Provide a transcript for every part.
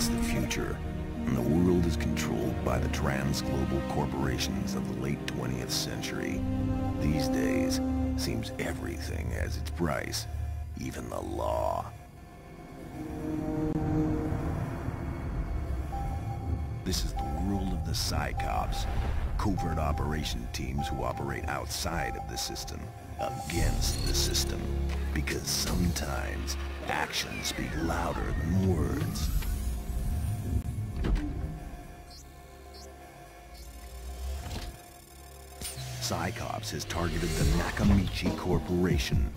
The future, and the world is controlled by the trans-global corporations of the late 20th century. These days, seems everything has its price, even the law. This is the world of the Psychops, covert operation teams who operate outside of the system, against the system. Because sometimes, actions speak louder than words. Psychops has targeted the Nakamichi Corporation.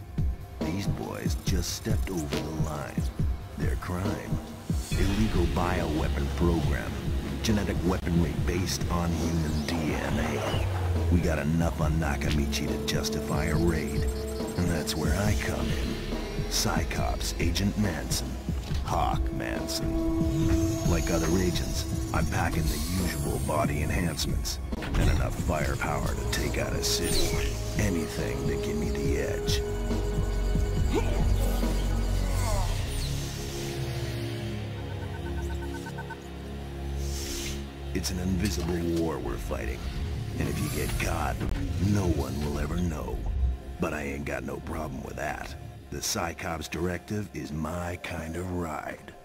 These boys just stepped over the line. Their crime, illegal bioweapon program, genetic weaponry based on human DNA. We got enough on Nakamichi to justify a raid, and that's where I come in. Psychops Agent Manson, Hawk Manson. Like other agents, I'm packing the usual body enhancements, and enough firepower to take out a city. Anything to give me the edge. It's an invisible war we're fighting. And if you get caught, no one will ever know. But I ain't got no problem with that. The Psychops directive is my kind of ride.